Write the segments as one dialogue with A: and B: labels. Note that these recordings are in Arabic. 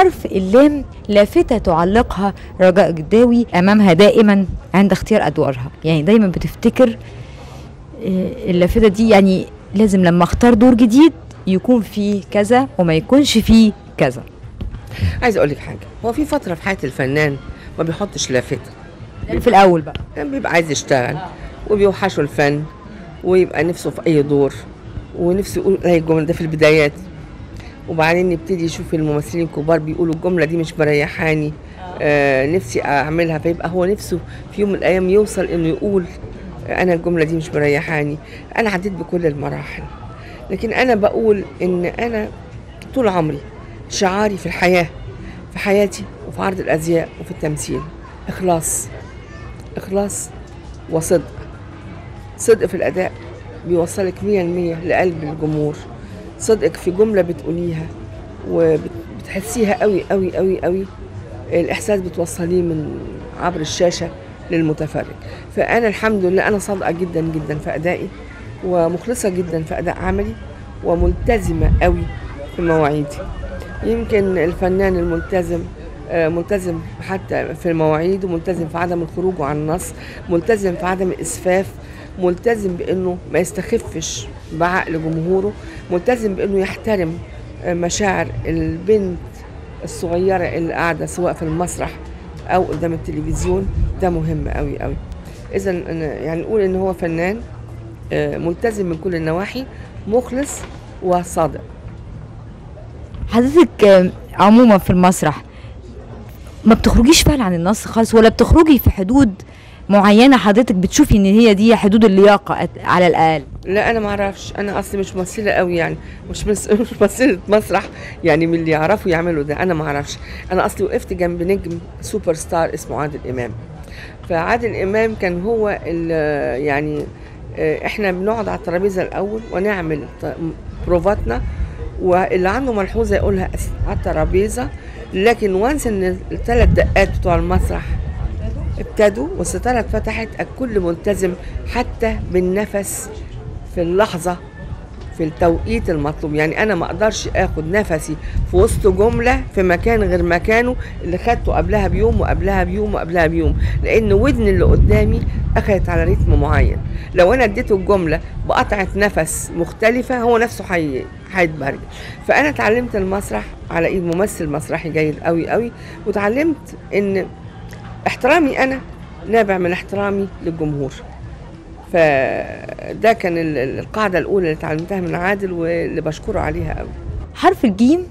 A: حرف اللام لافتة تعلقها رجاء جداوي أمامها دائما عند اختيار أدوارها. يعني دايما بتفتكر آه، اللافتة دي يعني لازم لما أختار دور جديد يكون فيه كذا وما يكونش فيه كذا.
B: عايز أقول لك حاجة. هو في فترة في حياة الفنان ما بيحطش لافتة.
A: في الأول بقى.
B: يعني بيبقى عايز يشتغل وبيوحشه الفن ويبقى نفسه في أي دور ونفسه يقول أي الجمله ده في البدايات. وبعدين يبتدي يشوف الممثلين الكبار بيقولوا الجملة دي مش مريحاني. آه. نفسي أعملها. فيبقى هو نفسه في يوم من الأيام يوصل إنه يقول آه، أنا الجملة دي مش مريحاني. أنا عديت بكل المراحل. لكن أنا بقول إن أنا طول عمري شعاري في الحياة في حياتي وفي عرض الأزياء وفي التمثيل. إخلاص. إخلاص وصدق. صدق في الأداء بيوصلك مية المية لقلب الجمهور. صدقك في جملة بتقوليها وبتحسيها قوي قوي قوي قوي. الإحساس بتوصليه من عبر الشاشة للمتفرج. فأنا الحمد لله أنا صادقة جدا جدا في أدائي ومخلصة جدا في أداء عملي وملتزمة قوي في مواعيدي. يمكن الفنان الملتزم ملتزم حتى في المواعيد وملتزم في عدم الخروج عن النص ملتزم في عدم الإسفاف ملتزم بأنه ما يستخفش بعقل جمهوره ملتزم بأنه يحترم آه، مشاعر البنت الصغيرة اللي قاعدة سواء في المسرح أو قدام التلفزيون. ده مهم قوي قوي أنا يعني نقول إن هو فنان آه، ملتزم من كل النواحي مخلص وصادق.
A: حضرتك آه، عموما في المسرح ما بتخرجيش فعلا عن النص خالص ولا بتخرجي في حدود معينة حضرتك بتشوفي إن هي دي حدود اللياقة على الأقل؟
B: لا أنا ما أعرفش. أنا أصلي مش ممثله قوي يعني. مش. مش ممثله مسرح يعني من اللي يعرفوا يعملوا ده. أنا ما أعرفش. أنا أصلي وقفت جنب نجم سوبر ستار اسمه عادل إمام. فعادل إمام كان هو يعني آه، إحنا بنقعد على الترابيزة الأول ونعمل بروفاتنا واللي عنده ملحوظة يقولها على الترابيزة. لكن وانس إن الثلاث دقات بتوع المسرح ابتدوا والستارة اتفتحت الكل ملتزم حتى بالنفس في اللحظة في التوقيت المطلوب. يعني أنا ما أقدرش آخد نفسي في وسط جملة في مكان غير مكانه اللي خدته قبلها بيوم وقبلها بيوم وقبلها بيوم لأن ودن اللي قدامي أخذت على رتم معين. لو أنا اديته الجملة بقطعه نفس مختلفة هو نفسه حي... هيتبرج فأنا اتعلمت المسرح على إيد ممثل مسرحي جيد قوي قوي وتعلمت إن احترامي أنا نابع من احترامي للجمهور. فده كان ال- ال- القاعدة الأولى اللي اتعلمتها من عادل واللي بشكره عليها قوي
A: حرف الجيم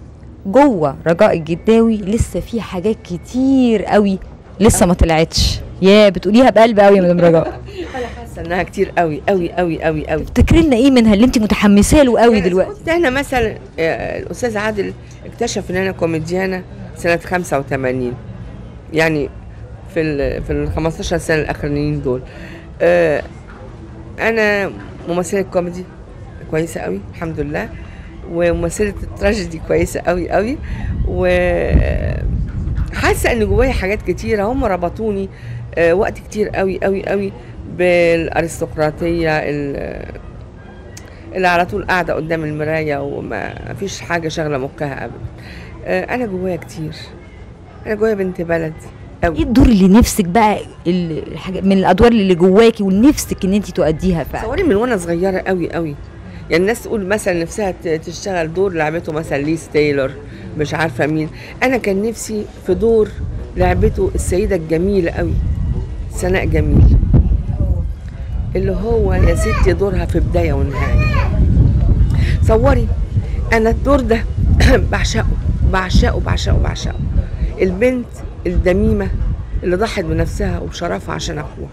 A: جوه رجاء الجداوي لسه في حاجات كتير قوي لسه ما طلعتش. يا بتقوليها بقلب قوي يا مدام رجاء.
B: أنا حاسة إنها كتير قوي قوي قوي قوي قوي
A: افتكري لنا إيه منها اللي أنت متحمسة له قوي دلوقتي؟
B: كنت أنا مثلا آه، الأستاذ عادل اكتشف إن أنا كوميديانة سنة 85 يعني في ال في ال 15 سنة الأخرانيين دول. آه، أنا ممثلة كوميدي كويسة قوي الحمد لله. وممثلة التراجيدي كويسة قوي قوي و حاسة إن جوايا حاجات كتيرة هم ربطوني آه، وقت كتير قوي قوي قوي بالأرستقراطية ال- اللي على طول قاعدة قدام المراية وما فيش حاجة شغله مخها ابدا. آه، أنا جوايا كتير. أنا جوايا بنت بلد إيه
A: الدور اللي نفسك بقى ال- الحاجة من الأدوار اللي جواكي ونفسك إن انت تؤديها فعلا؟
B: صوري من وأنا صغيرة قوي قوي. يعني الناس تقول مثلا نفسها تشتغل دور لعبته مثلا ليس تايلور مش عارفة مين. أنا كان نفسي في دور لعبته السيدة الجميلة قوي سناء جميل. اللي هو يا ستي دورها في بداية ونهاية. صوري أنا الدور ده بعشقه بعشقه بعشقه بعشقه. البنت الدميمة اللي ضحت بنفسها وبشرفها عشان أخوها.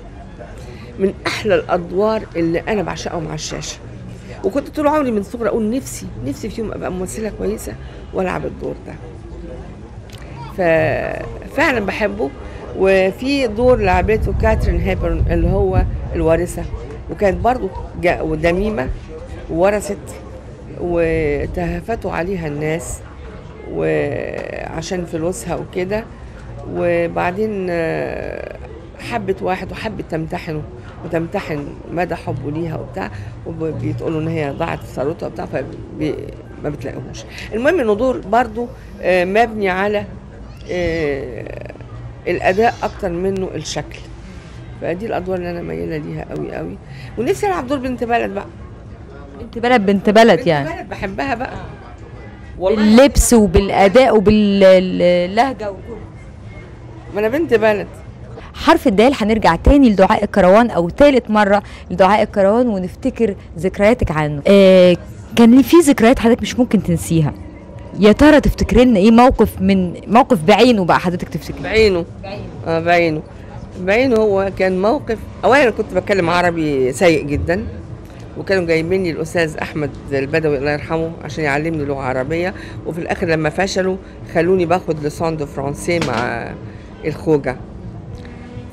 B: من أحلى الأدوار اللي أنا بعشقهم على الشاشة. وكنت طول عمري من صغري أقول نفسي نفسي في يوم أبقى ممثلة كويسة وألعب الدور ده. ففعلا بحبه. وفي دور لعبته كاترين هيبرن اللي هو الوارثه وكانت برضو ودميمة وورثت وتهافتوا عليها الناس. وعشان فلوسها وكده وبعدين آه، حبت واحد وحبت تمتحنه وتمتحن مدى حبه ليها وبتاع وبيتقولوا إن هي ضاعت ثروتها وبتاع ما بتلاقيهوش. المهم انه دور برضو آه، مبني على آه، الأداء أكتر منه الشكل. فدي الأدوار اللي أنا ميالة ليها قوي قوي ونفسي ألعب دور بنت بلد بقى.
A: بنت بلد بنت بلد
B: بنت
A: يعني.
B: بلد بحبها بقى.
A: باللبس وبالأداء وباللهجة وكله
B: ما أنا بنت. بلد
A: حرف الدال هنرجع تاني لدعاء الكروان أو تالت مرة لدعاء الكروان ونفتكر ذكرياتك عنه آه كان لي في ذكريات حضرتك مش ممكن تنسيها. يا ترى تفتكر لنا إيه موقف من موقف بعينه بقى حضرتك تفتكر؟
B: بعينه. آه بعينه. بعينه هو كان موقف اولا أنا كنت بتكلم عربي سيء جدا وكانوا جايبين لي الأستاذ أحمد البدوي الله يرحمه عشان يعلمني لغة عربية وفي الآخر لما فشلوا خلوني باخد leçons de français مع الخوجة.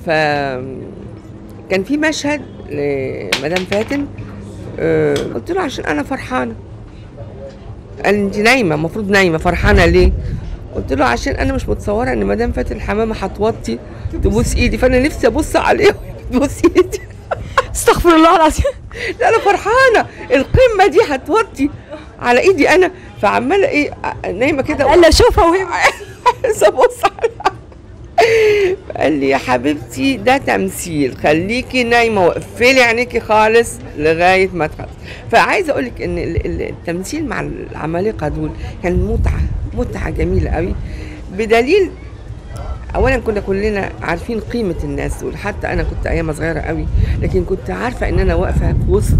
B: ف كان في مشهد لمدام فاتن آه، قلت له عشان أنا فرحانة. قال انت نايمة المفروض نايمة فرحانة ليه؟ قلت له عشان أنا مش متصورة إن مدام فاتن الحمامه هتوطي تبوس إيدي فأنا نفسي أبص عليها تبوس إيدي.
A: استغفر الله العظيم.
B: لا أنا فرحانة. القمة دي هتوطي على إيدي أنا. فعمالة إيه نايمة كده.
A: قال لي أشوفها وهي
B: أبص عليها. قال لي يا حبيبتي ده تمثيل خليكي نايمة وقفلي عينيكي خالص لغاية ما تخلص. فعايزة أقول لك إن ال- ال- التمثيل مع العمالقة دول كان متعة متعة جميلة قوي. بدليل اولا كنا كلنا عارفين قيمة الناس دول حتى أنا كنت أيام صغيرة قوي لكن كنت عارفة إن أنا واقفة وسط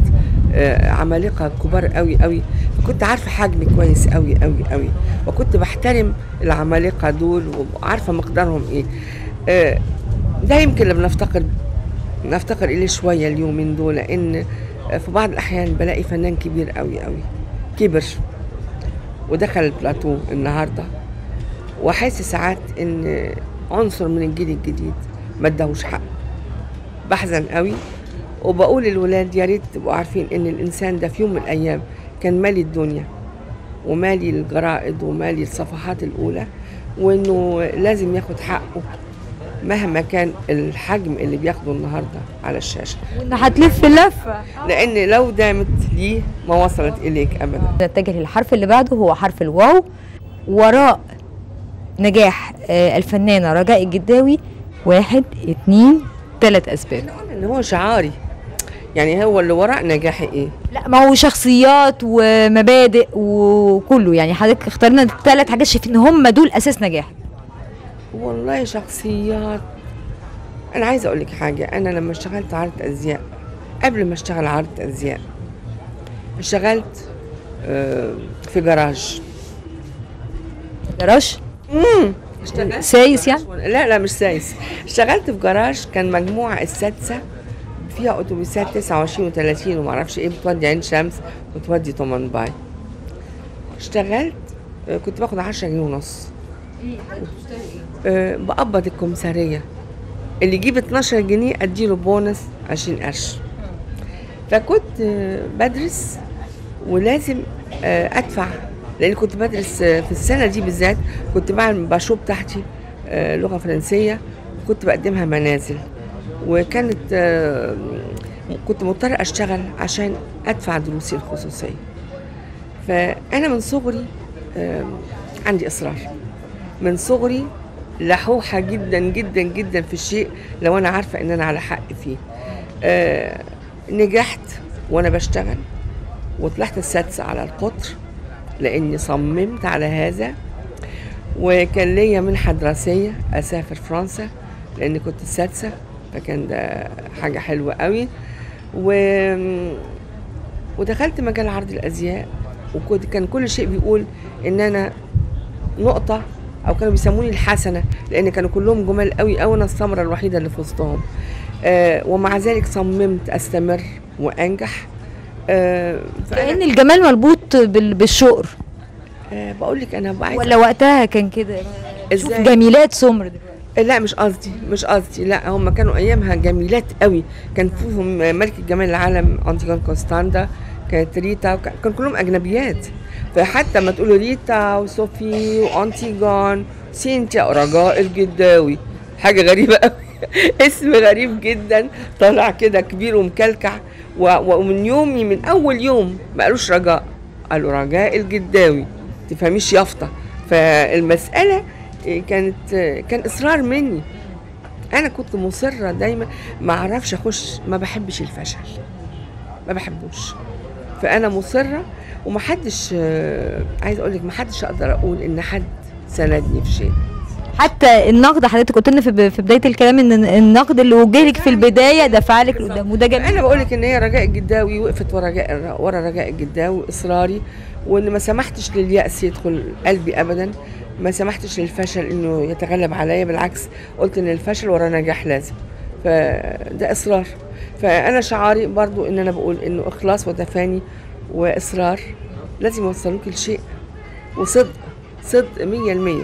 B: آه، عمالقة كبار قوي قوي. فكنت عارفة حجمي كويس قوي قوي قوي وكنت بحترم العمالقة دول وعارفة مقدارهم إيه. آه، ده يمكن اللي بنفتقر نفتقر إليه شوية اليومين دول لأن في بعض الأحيان بلاقي فنان كبير قوي قوي كبر ودخل البلاتو النهارده. واحس ساعات إن عنصر من الجيل الجديد ما اداهوش حق. بحزن قوي وبقول للولاد يا ريت تبقوا عارفين إن الإنسان ده في يوم من الأيام كان مالي الدنيا ومالي الجرائد ومالي الصفحات الأولى وإنه لازم ياخد حقه مهما كان الحجم اللي بياخده النهارده على الشاشة.
A: وان هتلف لفة.
B: لأن لو دامت ليه ما وصلت إليك ابدا.
A: نتجه للحرف اللي بعده هو حرف الواو. وراء نجاح آه، الفنانة رجاء الجداوي واحد اتنين تلات
B: قلنا ان هو شعاري. يعني هو اللي وراء نجاحي إيه؟
A: لا ما هو شخصيات ومبادئ وكله. يعني حضرتك اخترنا ثلاث حاجات شايفين إن هم دول أساس نجاح
B: والله شخصيات. أنا عايزة أقول لك حاجة. أنا لما اشتغلت عرض أزياء قبل ما أشتغل عرض أزياء اشتغلت آه، في جراج.
A: جراش
B: امم اشتغلت
A: سايس يعني؟
B: لا لا مش سايس. اشتغلت في جراج. كان مجموعة السادسة فيها أتوبيسات 29 و30 وما أعرفش إيه بتودي عين شمس وتودي طمان باي. اشتغلت آه، كنت باخد 10 جنيه ونص. آه، بقبض الكمسارية اللي يجيب 12 جنيه أديله بونص 20 قرش. فكنت آه، بدرس ولازم آه، أدفع. لأن كنت بدرس في السنة دي بالذات كنت بعمل باشو بتاعتي آه، لغة فرنسية كنت بقدمها منازل. وكانت آه، كنت مضطرة أشتغل عشان أدفع دروسي الخصوصية. فأنا من صغري آه، عندي إصرار. من صغري لحوحة جدا جدا جدا في الشيء لو أنا عارفة إن أنا على حق فيه. آه، نجحت وأنا بشتغل وطلعت السادسة على القطر لأني صممت على هذا. وكان ليا منحة دراسية أسافر فرنسا لأني كنت السادسة. فكان ده حاجة حلوة قوي. و... ودخلت مجال عرض الأزياء وكنت كان كل شيء بيقول إن أنا نقطة أو كانوا بيسموني الحسنة لأن كانوا كلهم جمال قوي قوي أنا السمرة الوحيدة اللي في وسطهم. آه ومع ذلك صممت أستمر وأنجح. آه
A: كأن الجمال مربوط بال- بالشقر
B: آه بقول لك أنا بقى
A: ولا وقتها كان كده؟ شوف جميلات سمر دلوقتي.
B: لا مش قصدي مش قصدي لا هم كانوا أيامها جميلات قوي. كان فيهم ملكه جمال العالم انتيجون كونستاندا كانت ريتا كان كلهم أجنبيات. فحتى ما تقولوا ريتا وصوفي وانتيجون سينتيا ورجاء الجداوي حاجة غريبة قوي. اسم غريب جدا طالع كده كبير ومكلكع ومن يومي من أول يوم ما قالوش رجاء. قالوا رجاء الجداوي. تفهميش يافطة. فالمسألة كانت كان إصرار مني. أنا كنت مصرة دايما ما أعرفش أخش ما بحبش الفشل. ما بحبوش. فأنا مصرة ومحدش عايز أقول لك محدش أقدر أقول إن حد سندني في شيء.
A: حتى النقد حضرتك قلت لنا في بداية الكلام إن النقد اللي وجه لك في البداية دفع لك لقدام وده جميل.
B: أنا بقول لك إن هي رجاء الجداوي وقفت ورا رجاء ورا رجاء الجداوي إصراري وإن ما سمحتش لليأس يدخل قلبي ابدا ما سمحتش للفشل إنه يتغلب عليا بالعكس قلت إن الفشل ورا نجاح لازم. فده إصرار. فأنا شعاري برضو إن أنا بقول إنه إخلاص وتفاني وإصرار لازم يوصلوك لشيء وصدق صدق مية المية.